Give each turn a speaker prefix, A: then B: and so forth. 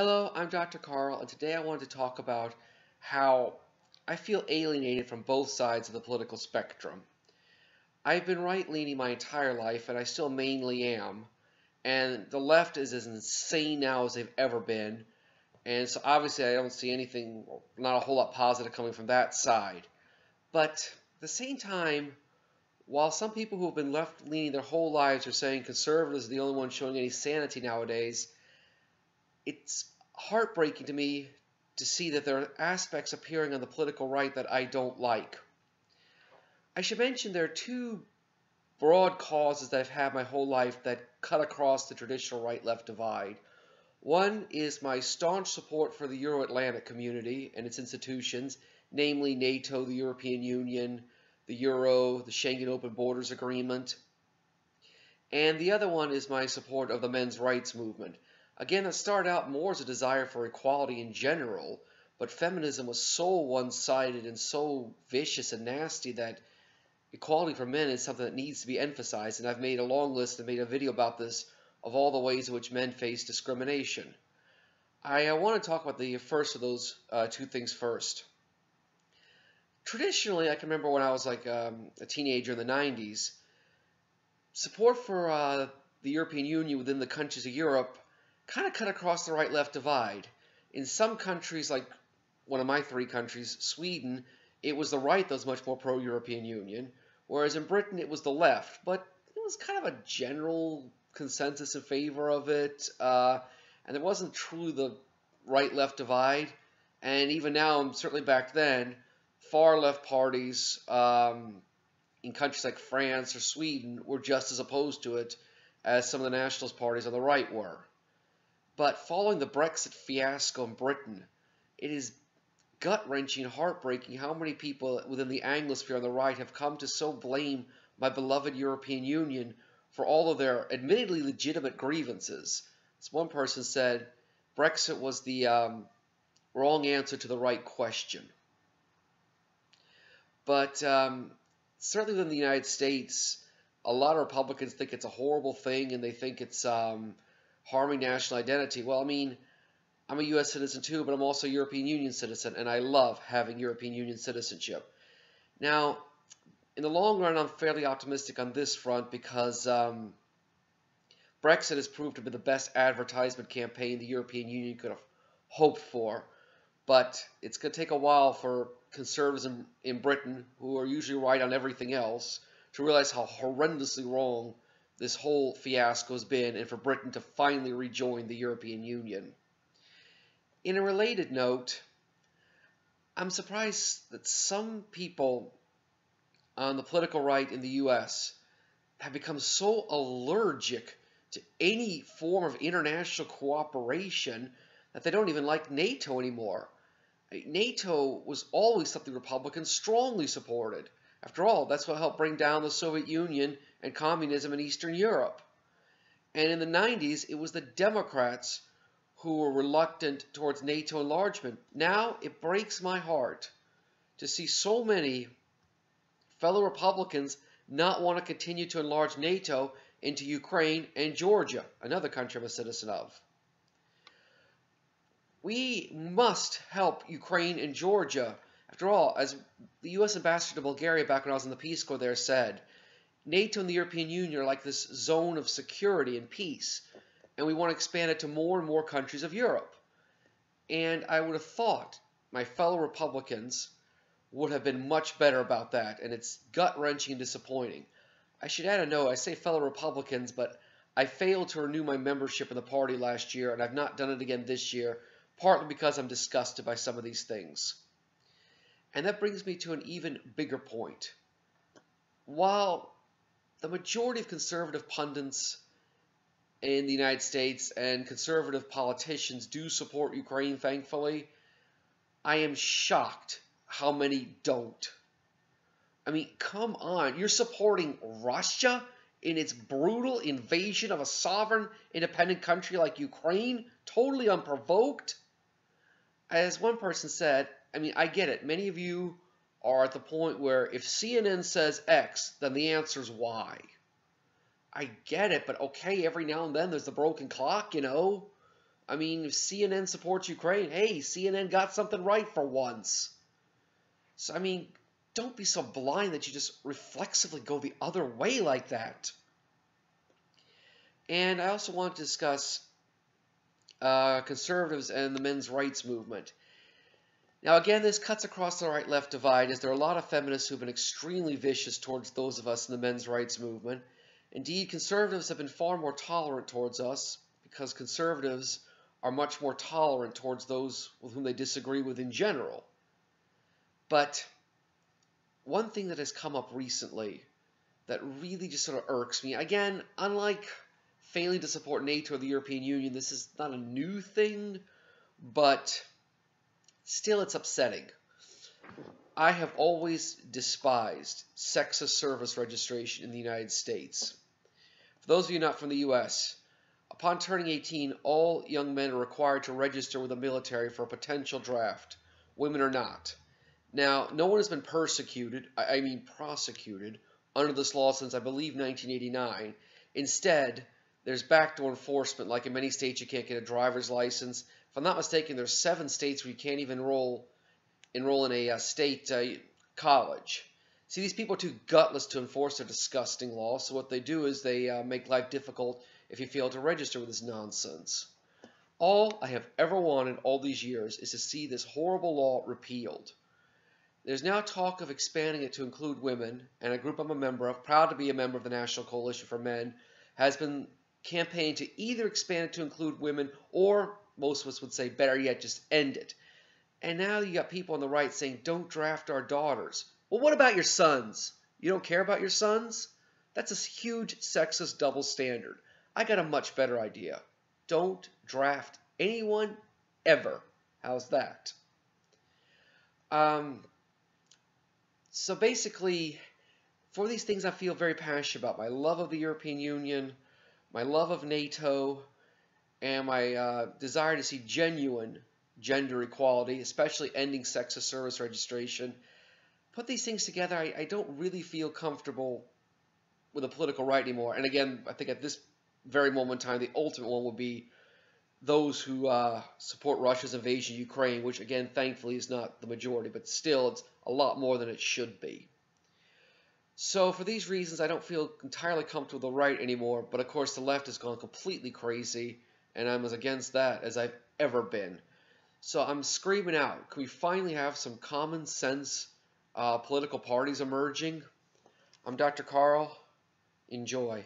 A: Hello, I'm Dr. Carl, and today I wanted to talk about how I feel alienated from both sides of the political spectrum. I've been right-leaning my entire life, and I still mainly am, and the left is as insane now as they've ever been, and so obviously I don't see anything, not a whole lot positive coming from that side. But at the same time, while some people who have been left-leaning their whole lives are saying conservatives are the only ones showing any sanity nowadays, it's heartbreaking to me to see that there are aspects appearing on the political right that I don't like. I should mention there are two broad causes that I've had my whole life that cut across the traditional right-left divide. One is my staunch support for the Euro-Atlantic community and its institutions, namely NATO, the European Union, the Euro, the Schengen Open Borders Agreement. And the other one is my support of the men's rights movement. Again, it started out more as a desire for equality in general, but feminism was so one-sided and so vicious and nasty that equality for men is something that needs to be emphasized, and I've made a long list and made a video about this of all the ways in which men face discrimination. I uh, want to talk about the first of those uh, two things first traditionally, I can remember when I was like um, a teenager in the 90s, support for uh, the European Union within the countries of Europe kind of cut across the right-left divide. In some countries, like one of my three countries, Sweden, it was the right that was much more pro-European Union, whereas in Britain it was the left. But it was kind of a general consensus in favor of it, uh, and there wasn't truly the right-left divide. And even now, certainly back then, far left parties um, in countries like France or Sweden were just as opposed to it as some of the nationalist parties on the right were. But following the Brexit fiasco in Britain, it is gut-wrenching and heartbreaking how many people within the Anglosphere on the right have come to so blame my beloved European Union for all of their admittedly legitimate grievances. As one person said, Brexit was the um, wrong answer to the right question. But um, certainly within the United States, a lot of Republicans think it's a horrible thing and they think it's um, harming national identity. Well, I mean, I'm a U.S. citizen too, but I'm also a European Union citizen, and I love having European Union citizenship. Now, in the long run, I'm fairly optimistic on this front because um, Brexit has proved to be the best advertisement campaign the European Union could have hoped for. But it's going to take a while for conservatives in, in Britain, who are usually right on everything else, to realize how horrendously wrong this whole fiasco has been and for Britain to finally rejoin the European Union. In a related note, I'm surprised that some people on the political right in the US have become so allergic to any form of international cooperation that they don't even like NATO anymore. NATO was always something Republicans strongly supported. After all, that's what helped bring down the Soviet Union and communism in Eastern Europe. And in the 90s, it was the Democrats who were reluctant towards NATO enlargement. Now, it breaks my heart to see so many fellow Republicans not want to continue to enlarge NATO into Ukraine and Georgia, another country I'm a citizen of. We must help Ukraine and Georgia. After all, as the U.S. ambassador to Bulgaria back when I was in the Peace Corps there said, NATO and the European Union are like this zone of security and peace, and we want to expand it to more and more countries of Europe. And I would have thought my fellow Republicans would have been much better about that, and it's gut-wrenching and disappointing. I should add a note, I say fellow Republicans, but I failed to renew my membership in the party last year, and I've not done it again this year partly because I'm disgusted by some of these things. And that brings me to an even bigger point. While the majority of conservative pundits in the United States and conservative politicians do support Ukraine, thankfully, I am shocked how many don't. I mean, come on. You're supporting Russia in its brutal invasion of a sovereign, independent country like Ukraine, totally unprovoked? as one person said, I mean, I get it. Many of you are at the point where if CNN says X, then the answer is Y. I get it, but okay, every now and then there's the broken clock, you know. I mean, if CNN supports Ukraine, hey, CNN got something right for once. So, I mean, don't be so blind that you just reflexively go the other way like that. And I also want to discuss uh, conservatives and the men's rights movement. Now, again, this cuts across the right-left divide, as there are a lot of feminists who've been extremely vicious towards those of us in the men's rights movement. Indeed, conservatives have been far more tolerant towards us, because conservatives are much more tolerant towards those with whom they disagree with in general. But one thing that has come up recently that really just sort of irks me, again, unlike failing to support NATO or the European Union, this is not a new thing, but still it's upsetting. I have always despised sexist service registration in the United States. For those of you not from the U.S., upon turning 18, all young men are required to register with the military for a potential draft. Women are not. Now, no one has been persecuted, I mean prosecuted, under this law since I believe 1989. Instead, there's backdoor enforcement, like in many states you can't get a driver's license. If I'm not mistaken, there's seven states where you can't even enroll enroll in a uh, state uh, college. See, these people are too gutless to enforce their disgusting law, so what they do is they uh, make life difficult if you fail to register with this nonsense. All I have ever wanted all these years is to see this horrible law repealed. There's now talk of expanding it to include women, and a group I'm a member of, proud to be a member of the National Coalition for Men, has been campaigning to either expand it to include women or, most of us would say, better yet, just end it. And now you got people on the right saying, don't draft our daughters. Well, what about your sons? You don't care about your sons? That's a huge sexist double standard. I got a much better idea. Don't draft anyone ever. How's that? Um, so basically, for these things I feel very passionate about. My love of the European Union, my love of NATO, and my uh, desire to see genuine gender equality, especially ending sexist service registration. Put these things together, I, I don't really feel comfortable with the political right anymore. And again, I think at this very moment in time, the ultimate one would be those who uh, support Russia's invasion of Ukraine, which again, thankfully, is not the majority, but still, it's a lot more than it should be. So for these reasons, I don't feel entirely comfortable with the right anymore, but of course the left has gone completely crazy, and I'm as against that as I've ever been. So I'm screaming out, can we finally have some common sense uh, political parties emerging? I'm Dr. Carl. Enjoy.